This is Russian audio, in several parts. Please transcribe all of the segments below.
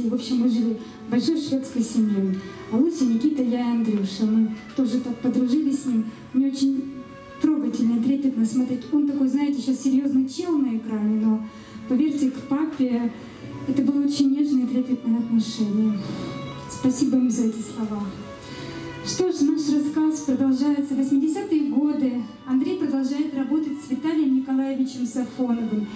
Алусей. В общем, мы жили большой шведской семьей. Алуся, Никита, я и Андрюша. Мы тоже так подружились с ним. Мне очень трогательно и трепетно смотреть. Он такой, знаете, сейчас серьезный чел на экране, но поверьте, к папе это было очень нежное и трепетное отношение. Спасибо им за эти слова. Что ж, наш рассказ продолжается. 80-е годы. Андрей продолжает работать с Виталием Николаевичем Сафоновым.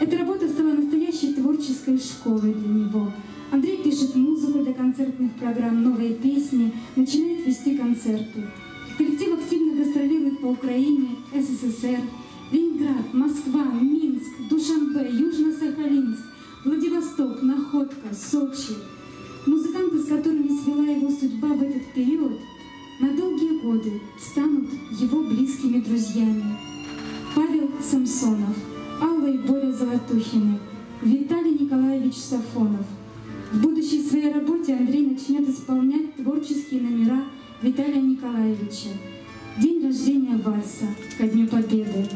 Эта работа стала настоящей творческой школой для него. Андрей пишет музыку для концертных программ, новые песни, начинает вести концерты. Коллектив активно гастролирует по Украине, СССР, Ленинград, Москва, Минск, Душанбе, Южно-Сахалинск, Владивосток, Находка, Сочи. Музыканты, с которыми свела его судьба в этот период, на долгие годы станут его близкими друзьями. Павел Самсонов, Алла и Боря Золотухины, Виталий Николаевич Сафонов. В будущей своей работе Андрей начнет исполнять творческие номера Виталия Николаевича. День рождения вальса ко Дню Победы.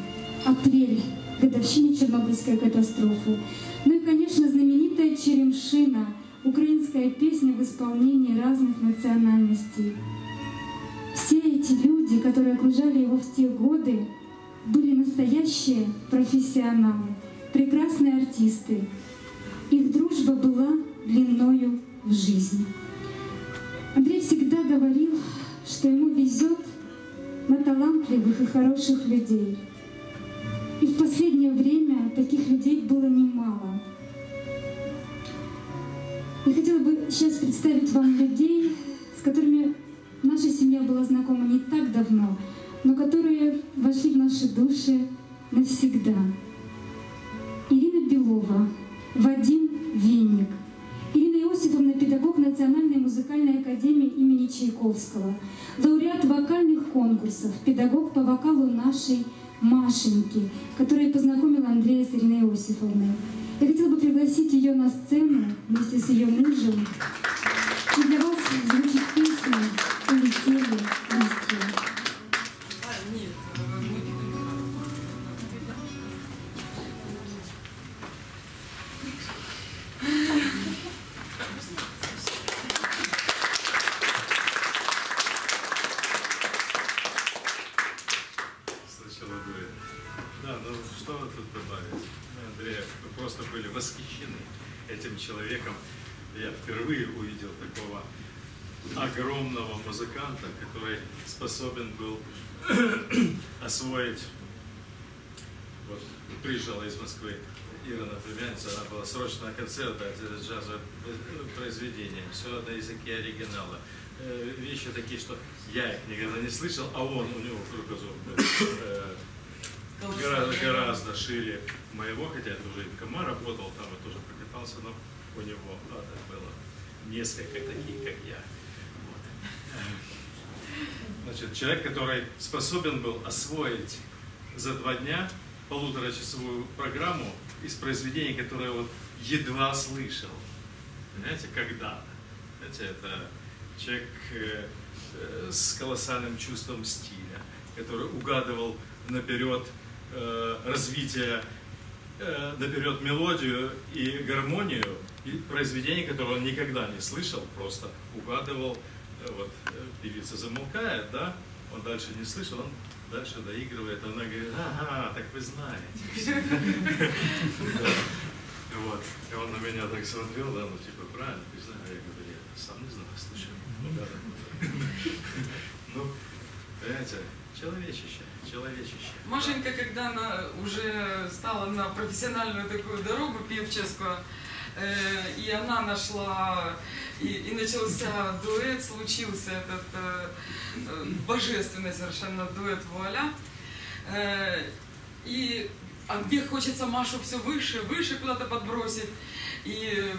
Апрель, годовщине Чернобыльской катастрофы. Ну и, конечно, знаменитая «Черемшина», украинская песня в исполнении разных национальностей. Все эти люди, которые окружали его в те годы, были настоящие профессионалы, прекрасные артисты. Их дружба была длиною в жизнь. Андрей всегда говорил, что ему везет на талантливых и хороших людей. И в последнее время таких людей было немало. Я хотела бы сейчас представить вам людей, с которыми наша семья была знакома не так давно, но которые вошли в наши души навсегда. Ирина Белова, Вадим Национальной музыкальной академии имени Чайковского, лауреат вокальных конкурсов, педагог по вокалу нашей Машеньки, которая познакомила Андрея с Ириной Иосифовной. Я хотела бы пригласить ее на сцену вместе с ее мужем. И для вас звучит песня «Улетели способен был освоить. Вот приезжала из Москвы Ирина племянница, она была срочно на концерт дать джазовое произведение, все на языке оригинала. Э, Вещи такие, что я их никогда не слышал, а он, у него кругозор был э, гораздо, гораздо шире моего, хотя я тоже и в КАМА работал, там и тоже прокатался, но у него ладно, было несколько таких, как я. Вот. Значит, человек, который способен был освоить за два дня полуторачасовую программу из произведений, которые он едва слышал. Понимаете, когда-то. Знаете, это человек э, э, с колоссальным чувством стиля, который угадывал наперед э, развитие, наперед мелодию и гармонию и произведений, которые он никогда не слышал, просто угадывал, вот э, певица замолкает, да, он дальше не слышал, он дальше доигрывает, она говорит, ага, так вы знаете. Вот. И он на меня так смотрел, да, ну типа, правильно, ты знаешь, я говорю, я сам не знаю, слушай, ну да, да. Ну, понимаете, человечище, человечище. Машенька, когда она уже стала на профессиональную такую дорогу певческую, э, и она нашла, и, и начался дуэт, случился этот э, э, божественный совершенно дуэт вуаля. Э, и а мне хочется Машу все выше, выше куда-то подбросить. И э,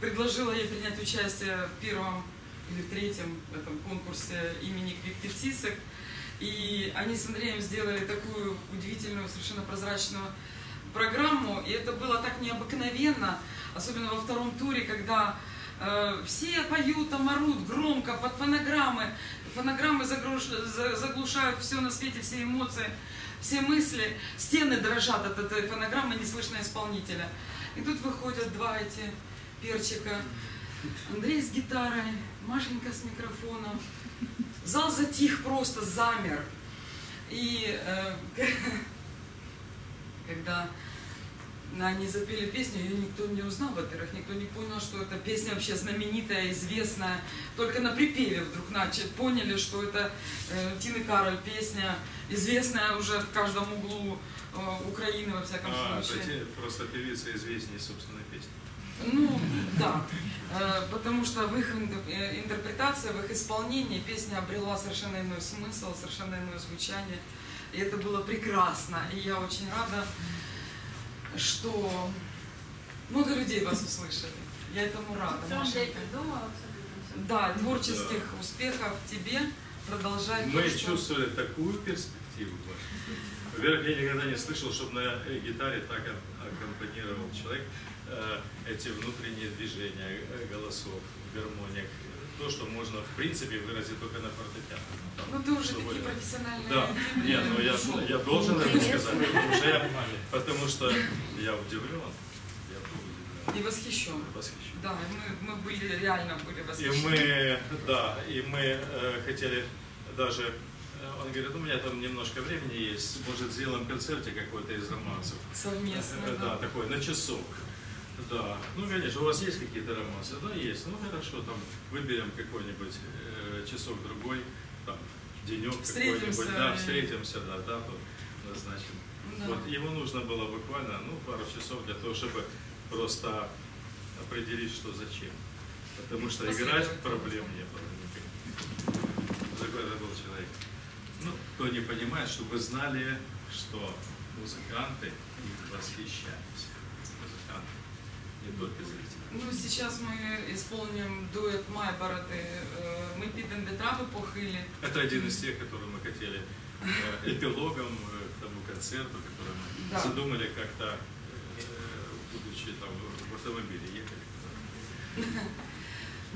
предложила ей принять участие в первом или в третьем этом конкурсе имени Квик Сисек. И они с Андреем сделали такую удивительную, совершенно прозрачную программу. И это было так необыкновенно, особенно во втором туре, когда все поют, там орут громко, под фонограммы. фонограммы заглушают все на свете, все эмоции, все мысли. Стены дрожат от этой фонограммы, не слышно исполнителя. И тут выходят два эти перчика. Андрей с гитарой, Машенька с микрофоном. Зал затих просто, замер. И э, когда они запели песню, ее никто не узнал, во-первых, никто не понял, что эта песня вообще знаменитая, известная. Только на припеве вдруг начали, поняли, что это э, Тины Кароль песня, известная уже в каждом углу э, Украины, во всяком А, случае. те- просто певица известнее собственной песни. Ну, да. Э, Потому что в их э, интерпретации, в их исполнении песня обрела совершенно иной смысл, совершенно иное звучание. И это было прекрасно. И я очень рада, что много людей вас услышали. Я этому рада. Все. Да, творческих успехов тебе. Продолжай. Мы то, что- чувствовали такую перспективу. Во-первых, я никогда не слышал, чтобы на э, гитаре так аккомпанировал человек э, эти внутренние движения э, голосов, гармониях. То, что можно, в принципе, выразить только на фортепиано. Ну ты уже что такие профессиональные. Да, нет, ну я, я должен это сказать, потому что я, потому что я удивлен. Я был удивлен. И восхищен. Восхищен. Да, и мы, мы были реально были И восхищены. мы, да, и мы э, хотели даже, э, он говорит, у меня там немножко времени есть, может сделаем концерте какой-то из романсов. совместно. Э, Да, такой, на часок. Да, ну, конечно, у вас есть какие-то романсы? Да, есть. Ну, хорошо, там выберем какой-нибудь э, часок-другой, там, денек какой-нибудь. Да, встретимся, да, дату назначим. Да. Вот ему нужно было буквально, ну, пару часов для того, чтобы просто определить, что зачем. Потому что играть Последовательно. проблем не было никаких. Такой это был человек. Ну, кто не понимает, чтобы знали, что музыканты их восхищаются. Не только зрители. Ну, сейчас мы исполним дуэт Майбороти. Э, Мы підемо де трави похилі. Это один из тех, которые мы хотели э, эпилогом э, к тому концерту, который мы Да. задумали как-то, будучи там в автомобиле ехали.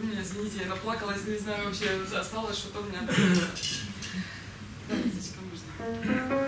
Не, извините, я наплакалась, не знаю вообще, осталось что-то у меня. Да, можно.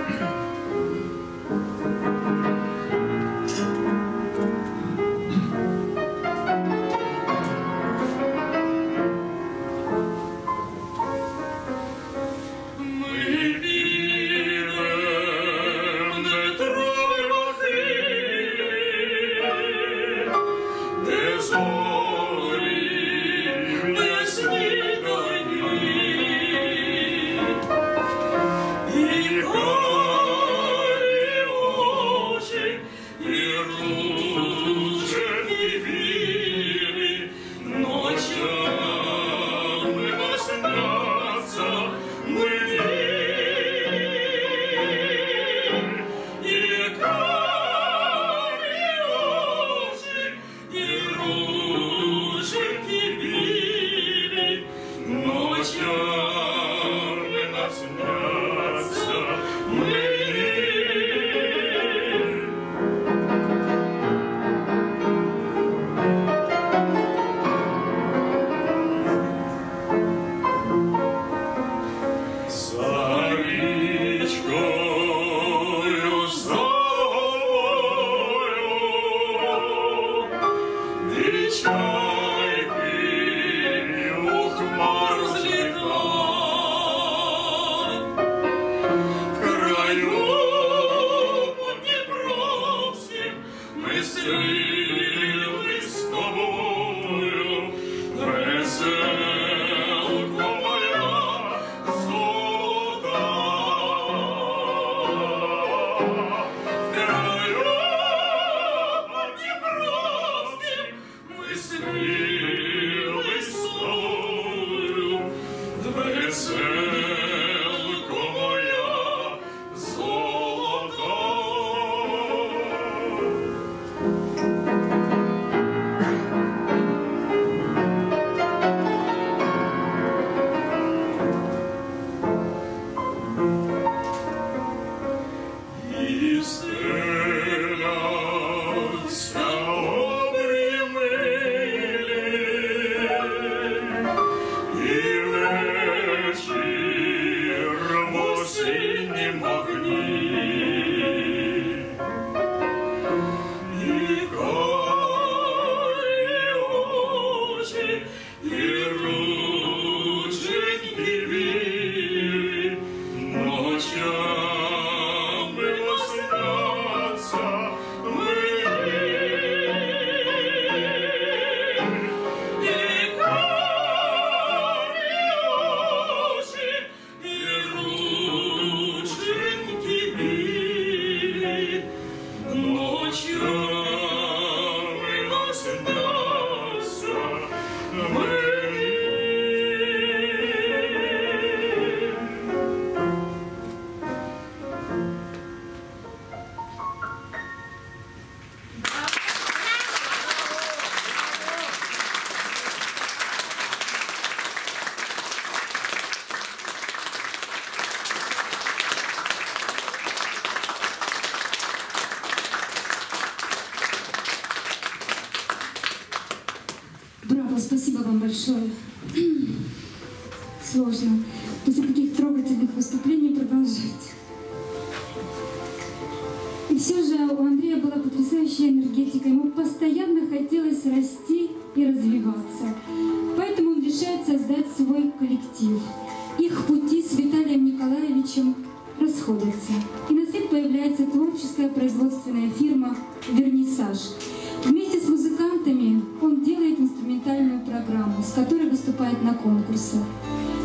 Музыкантами он делает инструментальную программу, с которой выступает на конкурсах.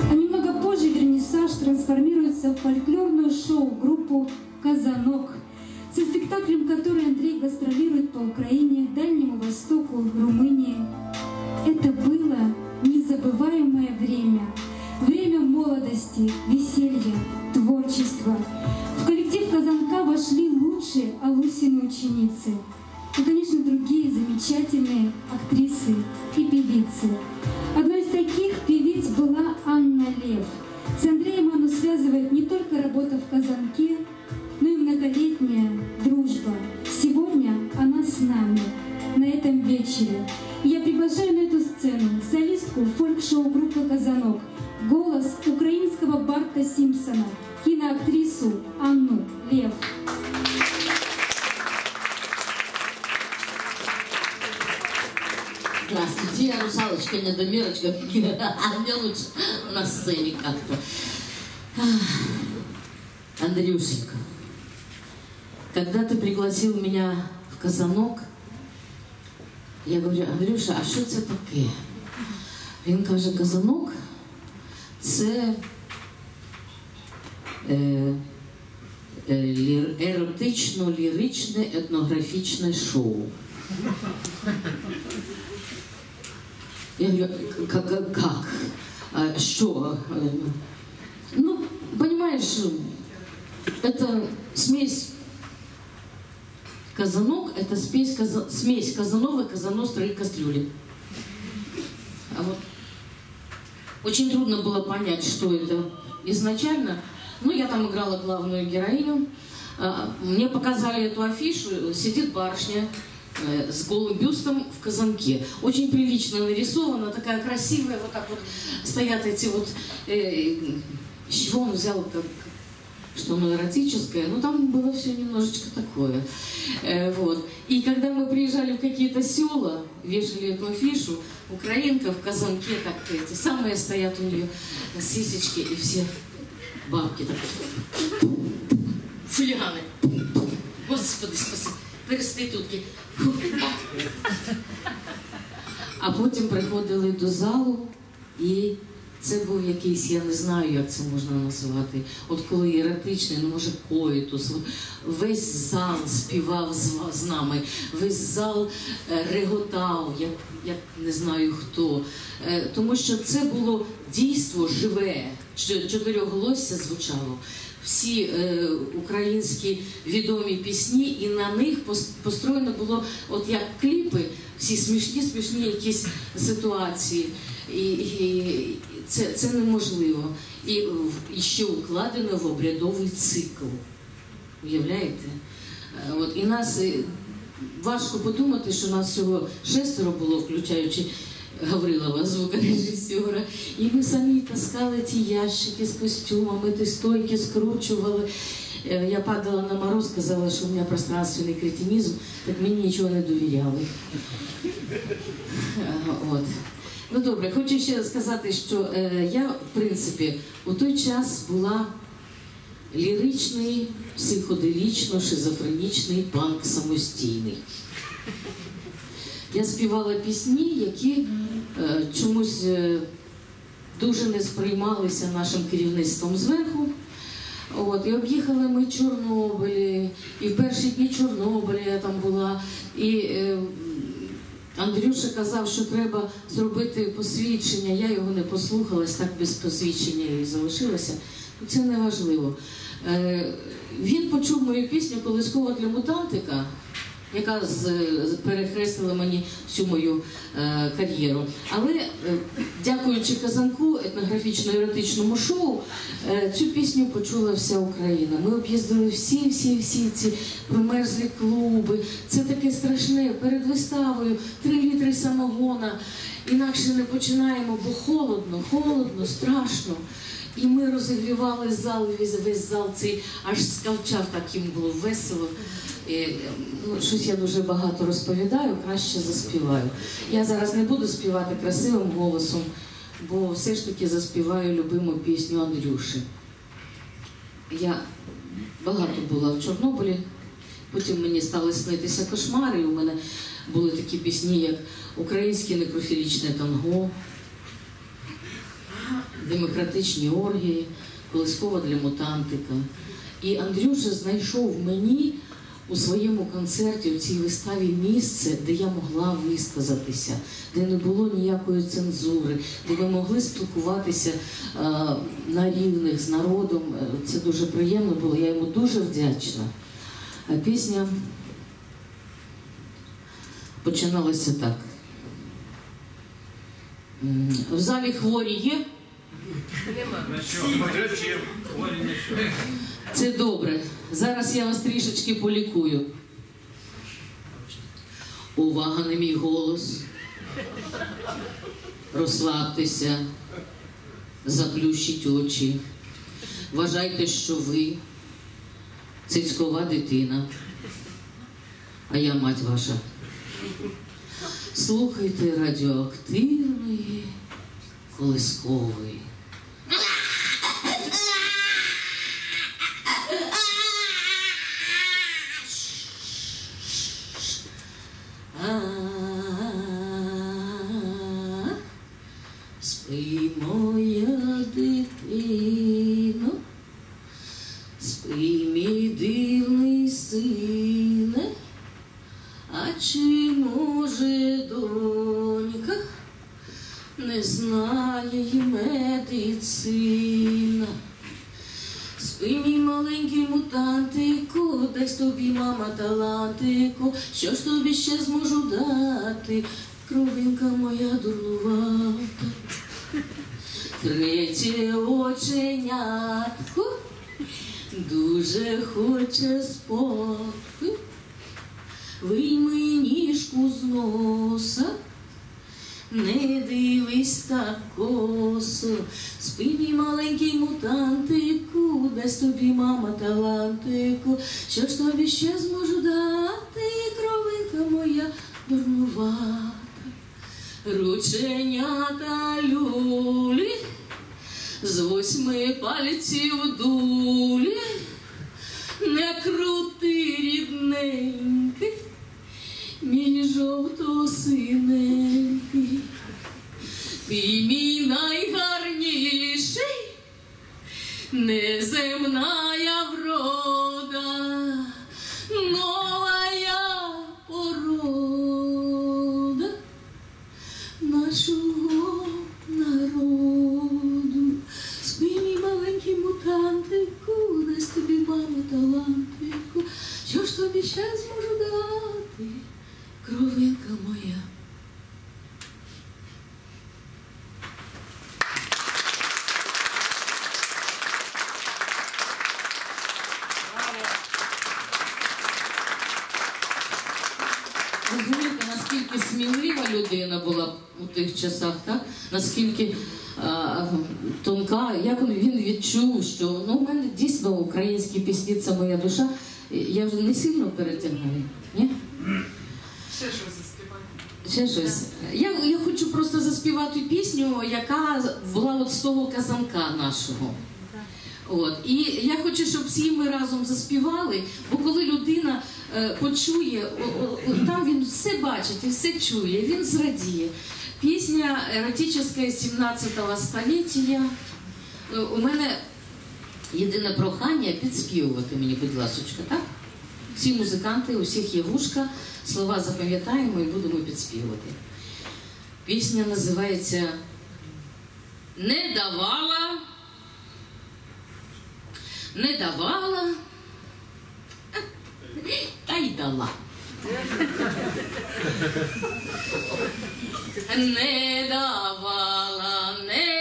А немного позже «Вернисаж» трансформируется в фольклорную шоу-группу «Казанок», со спектаклем которой Андрей гастролирует по Украине, Дальнему Востоку, Румынии. Это было незабываемое время. Время молодости, веселья, творчества. В коллектив Казанка вошли лучшие Алусины ученицы. И, конечно, другие замечательные актрисы и певицы. Одной из таких певиц была Анна Лев. С Андреем Анну связывает не только работа в Казанке, но и многолетняя дружба. Сегодня она с нами на этом вечере. И я приглашаю на эту сцену солистку фольк-шоу группы «Казанок», голос украинского Барта Симпсона, киноактрису Анну Лев. Здравствуйте, я русалочка, недомерочка, а мне лучше на сцене как-то. Ах, Андрюшенька, когда ты пригласил меня в Казанок, я говорю, Андрюша, а що це таке? Він каже, Казанок це е, е, лір- еротично-ліричне етнографічне шоу. Я говорю, как? как? А, Что? Э, Ну, понимаешь, это смесь казанок, это смесь, каза- смесь казанова, казаностра и кастрюли. А вот очень трудно было понять, что это изначально. Ну, я там играла главную героиню. А, Мне показали эту афишу, сидит барышня с голым бюстом в казанке. Очень прилично нарисована, такая красивая, вот так вот стоят эти вот... э, с чего он взял, как, что оно эротическое, ну там было все немножечко такое. Э, вот. И когда мы приезжали в какие-то села, вешали эту афишу, украинка в казанке, так эти самые стоят у нее сисечки и все бабки так фулиганы. Господи, спаси. Проститутки. А потім приходили до залу, і це був якийсь, я не знаю, як це можна назвати. От коли еротичний, ну може коїтус. Весь зал співав з, з нами, весь зал е, реготав, як, як не знаю хто. Е, Тому що це було дійство живе, Чо- чотирьохголосся звучало. Всі е, українські відомі пісні, і на них пос- построєно було от як кліпи, всі смішні, смішні якісь ситуації. І, і це, це неможливо. І, і ще укладено в обрядовий цикл. Уявляєте? Е, От, і нас е, важко подумати, що нас всього шестеро було, включаючи Гаврилова, звукорежисера. І ми самі таскали ті ящики з костюмами, ті стойки скручували. Е, Я падала на мороз, сказала, що у мене пространственний кретинізм, так мені нічого не довіряли. Е, От. Ну добре, хочу ще сказати, що е, я, в принципі, у той час була ліричний, психоделічно, шизофренічний панк самостійний. Я співала пісні, які е, чомусь е, дуже не сприймалися нашим керівництвом зверху. От, і об'їхали ми Чорнобилі, і в перші дні Чорнобиля я там була. І е, Андрюша казав, що треба зробити посвідчення. Я його не послухалась, так без посвідчення і залишилася. Це не важливо. Е, він почув мою пісню Колискова для мутантика, яка з, перехрестила мені всю мою е, кар'єру. Але е, дякуючи казанку етнографічно-еротичному шоу, е, цю пісню почула вся Україна. Ми об'їздили всі, всі, всі ці промерзлі клуби. Це таке страшне перед виставою, три літри самогона. Інакше не починаємо, бо холодно, холодно, страшно. І ми розігрівали зал, весь, зал цей аж скавчав, так їм було весело. І, ну, щось я дуже багато розповідаю, краще заспіваю. Я зараз не буду співати красивим голосом, бо все ж таки заспіваю любиму пісню Андрюші. Я багато була в Чорнобилі, потім мені стали снитися кошмари. і У мене були такі пісні, як Українське некрофілічне танго, демократичні оргії, колискова для мутантика. І Андрюша знайшов мені у своєму концерті, у цій виставі місце, де я могла висказатися, де не було ніякої цензури, де ми могли спілкуватися е, на рівних з народом. Е, Це дуже приємно було, я йому дуже вдячна. А пісня починалася так. В залі хворі є. Це добре. Зараз я вас трішечки полікую. Увага на мій голос. Розслабтеся, заплющіть очі. Вважайте, що ви цицькова дитина, а я мать ваша. Слухайте радіоактивної колискової. Сине, а чи може донька не знає й медицина? Спи, мій маленький мутантику, дасть тобі мама талантику, що ж тобі ще зможу дати, кровинка моя дурнувата. Третє оченятко дуже хоче спати. Вийми ніжку з носа, не дивись так косо, спи, мій маленький мутантику, дасть тобі мама талантику, що ж тобі ще зможу дати, кровинка моя дурнувата. Рученята люлі, з восьми пальців дулі, не крути рідненький, мій жовто-синенький, ти мій Це моя душа. Я вже не сильно перетягаю. Ні? Ще щось заспівати. Ще щось. Я, я хочу просто заспівати пісню, яка була от з того казанка нашого. От. І я хочу, щоб всі ми разом заспівали, бо коли людина е, почує, о- о- о, там він все бачить і все чує, він зрадіє. Пісня еротична 17-го століття. Е, У мене єдине прохання підспівувати мені, будь ласочка, так? Всі музиканти, у всіх є вушка, слова запам'ятаємо і будемо підспівувати. Пісня називається Не давала, не давала, та й дала. Не давала, не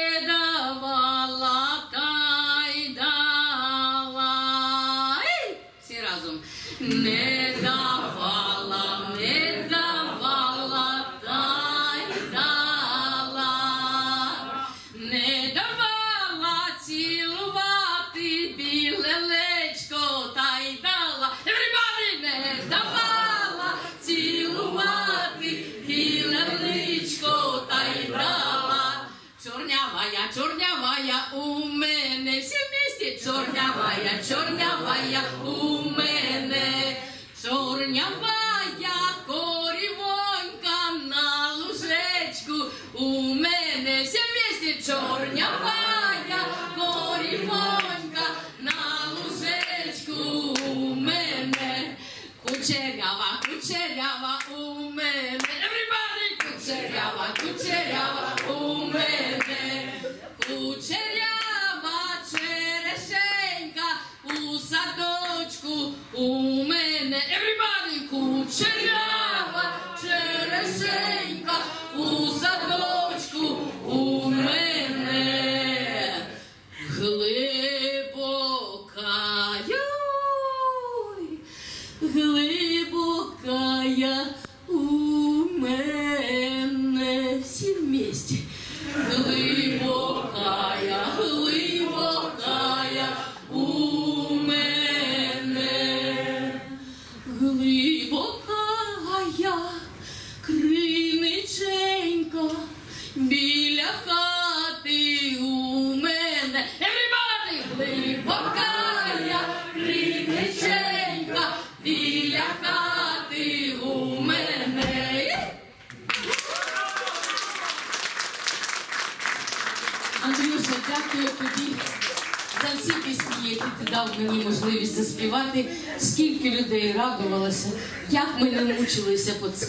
у мене, всі вместе, чорнявая, чорнявая у мене, чорнявая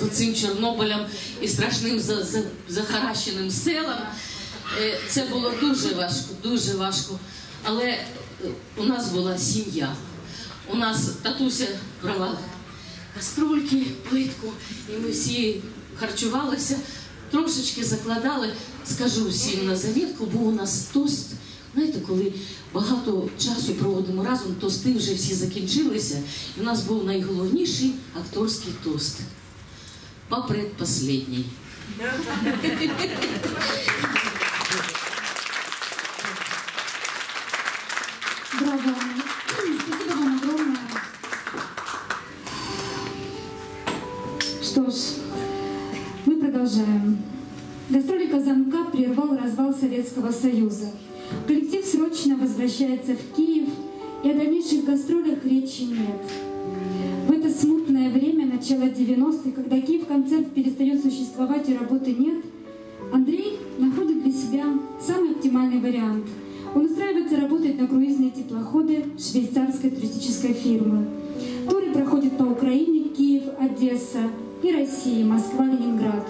Цим Чорнобилям і страшним за, за, захаращеним селам. Е, Це було дуже важко, дуже важко. Але е, у нас була сім'я. У нас татуся брала каструльки, плитку, і ми всі харчувалися, трошечки закладали. Скажу всім на завітку, бо у нас тост. Знаєте, коли багато часу проводимо разом, тости вже всі закінчилися, і у нас був найголовніший акторський тост. По предпоследній. Браво. Спасибо вам огромное. Что ж, мы продолжаем. Гастроли Казанка прервал развал Советского Союза. Коллектив срочно возвращается в Киев, и о дальнейших гастролях речи нет. Смутное время, начало 90-х, когда Киев-концерт перестает существовать и работы нет, Андрей находит для себя самый оптимальный вариант. Он устраивается работать на круизные теплоходы швейцарской туристической фирмы. Туры проходят по Украине, Киев, Одесса и России, Москва, Ленинград.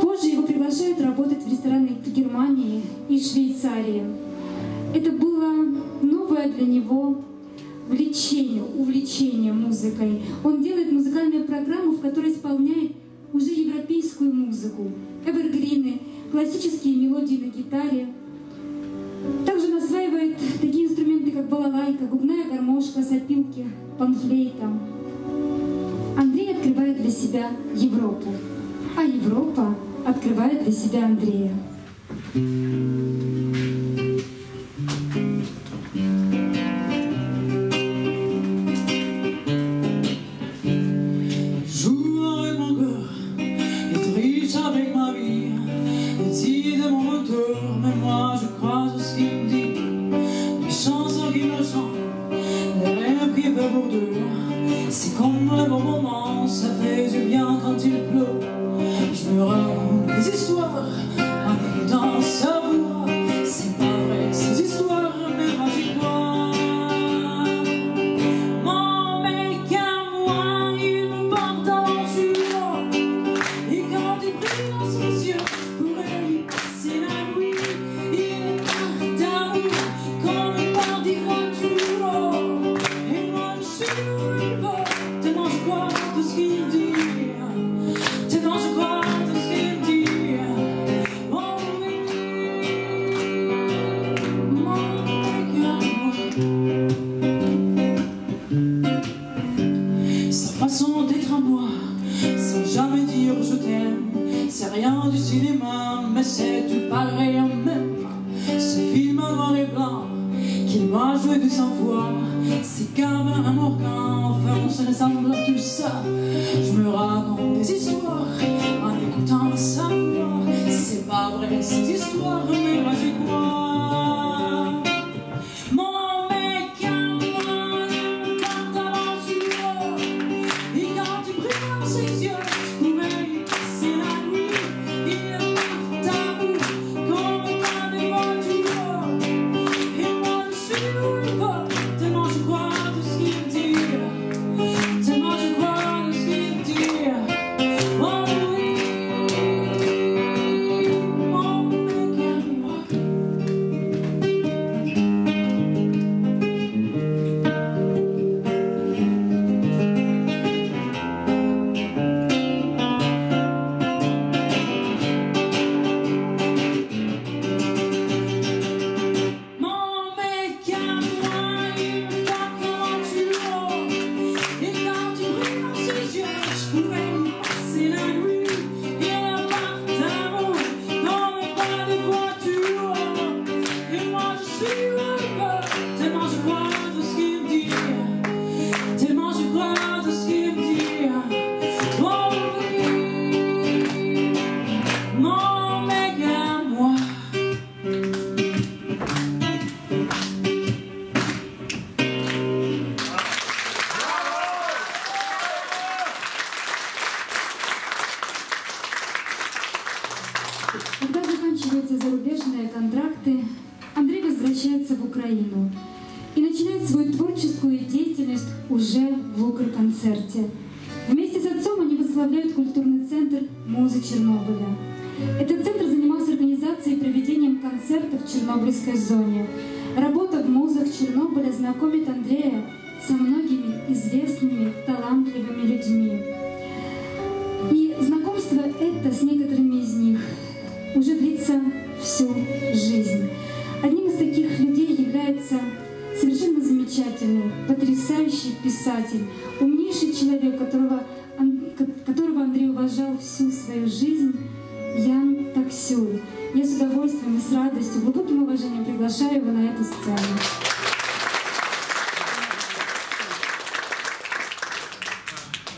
Позже его приглашают работать в рестораны в Германии и Швейцарии. Это было новое для него влечение, увлечение музыкой. Он делает музыкальную программу, в которой исполняет уже европейскую музыку, эвергрины, классические мелодии на гитаре. Также насваивает такие инструменты, как балалайка, губная гармошка, сопилки, панфлейта. Андрей открывает для себя Европу, а Европа открывает для себя Андрея. Thank you.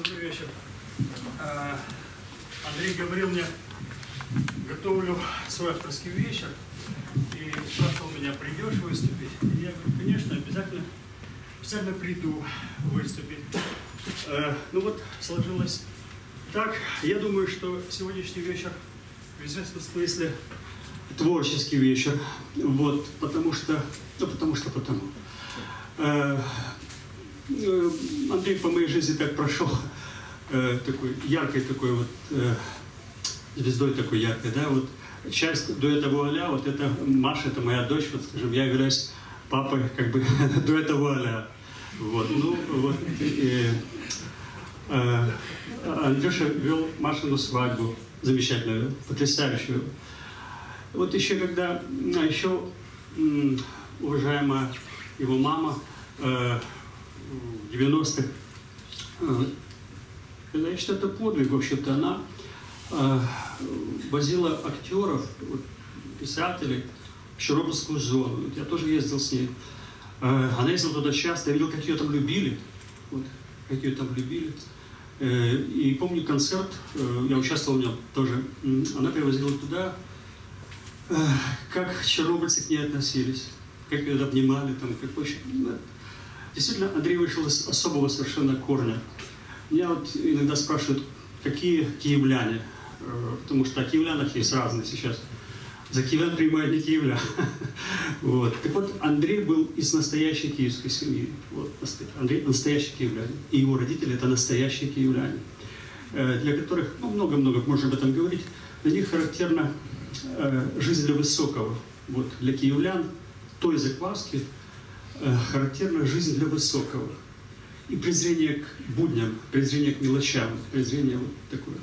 Добрый вечер. Э, Андрей говорил мне, готовлю свой авторский вечер, и спрашивал меня, придешь выступить? И я говорю, конечно, обязательно, обязательно приду выступить. Э, ну вот, сложилось так. Я думаю, что сегодняшний вечер в известном смысле творческий вечер. Вот, потому что, ну потому что потому. Э, Андрей по моей жизни так прошел Э, такой яркой такой вот э, звездой такой яркой, да, вот часть дуэта Вуаля, вот это Маша, это моя дочь, вот скажем, я являюсь папой как бы дуэта Вуаля. Вот, ну вот, и, э, Андрюша вел Машину свадьбу, замечательную, потрясающую. Вот еще когда, а еще уважаемая его мама э, в 90-х э, я считаю, это подвиг. В-общем-то, она э, возила актеров, писателей в Чернобыльскую зону. Я тоже ездил с ней. Э, она ездила туда часто, я видел, как ее там любили. Вот, как ее там любили. Э, и помню концерт, э, я участвовал в нем тоже. Она привозила туда, э, как чернобыльцы к ней относились, как ее обнимали, там, как вообще. Действительно, Андрей вышел из особого совершенно корня. Меня вот иногда спрашивают, какие киевляне, Э, потому что о киевлянах есть разные сейчас. За киевлян принимают не киевлян. Вот. Так вот, Андрей был из настоящей киевской семьи. Вот, Андрей настоящий киевлянин. И его родители – это настоящие киевляне, э, для которых, ну, много-много можно об этом говорить, для них характерна э, жизнь для высокого. Вот, для киевлян той закваски характерна жизнь для высокого. И презрение к будням, презрение к мелочам, презрение вот такое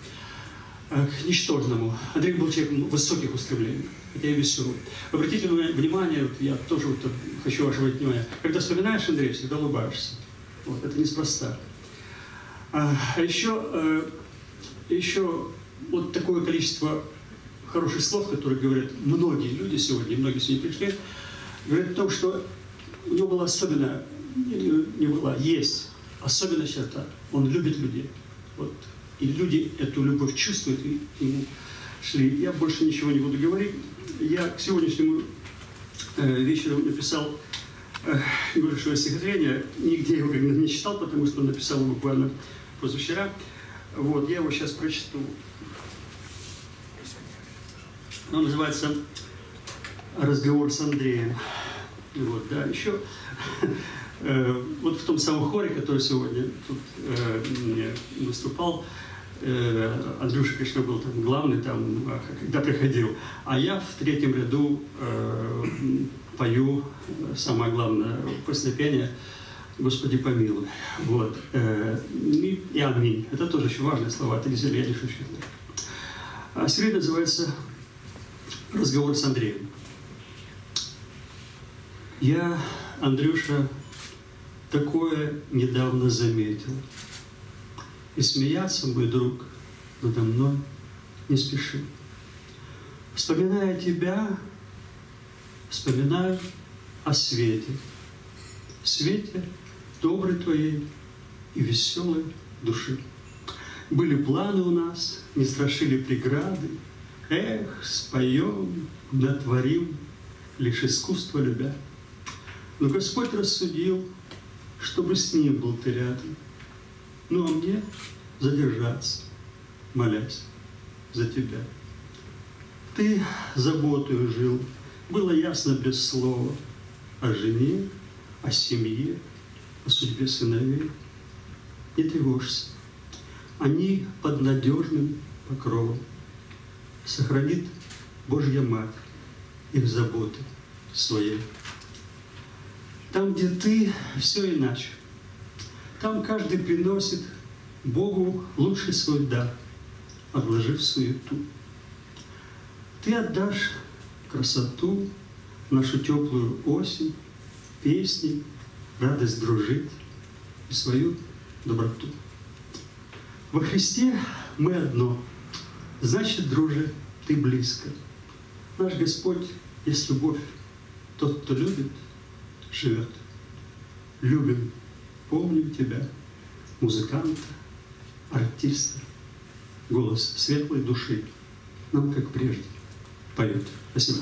э, к ничтожному. Андрей был человеком высоких устремлений, хотя и веселый. Обратите внимание- вот я тоже вот хочу ваше внимание, когда вспоминаешь Андрея, всегда улыбаешься. Вот, это неспроста. А а еще, э, еще вот такое количество хороших слов, которые говорят многие люди сегодня, многие сегодня пришли, говорят о том, что у него была особенная, не, не была, есть особенная черта. Он любит людей. Вот. И люди эту любовь чувствуют и к нему шли. Я больше ничего не буду говорить. Я к сегодняшнему э, вечеру написал э, небольшое стихотворение. Нигде его бы не читал, потому что написал буквально позавчера. Вот, я его сейчас прочту. Он называется «Разговор с Андреем». Вот, да, еще вот в том самом хоре, который сегодня тут э, выступал, э, Андрюша, конечно, был там главный, там, а, когда приходил, а я в третьем ряду э, пою э, самое главное после пения «Господи помилуй». Вот. э, И, и «Аминь». Это тоже очень важные слова, это действительно я не шучу. А сегодня называется «Разговор с Андреем». Я, Андрюша, такое недавно заметил. И смеяться, мой друг, надо мной не спеши. Вспоминая тебя, вспоминаю о свете. Свете доброй твоей и веселой души. Были планы у нас, не страшили преграды. Эх, споем, натворим, лишь искусство любя. Но Господь рассудил, чтобы с ним был ты рядом. Ну а мне задержаться, молясь за тебя. Ты заботою жил, было ясно без слова о жене, о семье, о судьбе сыновей. Не тревожься, они под надежным покровом. Сохранит Божья Мать их заботы своей. Там, где ты, все иначе. Там каждый приносит Богу лучший свой дар, отложив суету. Ты отдашь красоту, нашу теплую осень, песни, радость дружить и свою доброту. Во Христе мы одно, значит, друже, ты близко. Наш Господь есть любовь. Тот, кто любит, живет. Любим, помним тебя, музыканта, артиста, голос светлой души, нам как прежде поет. Спасибо.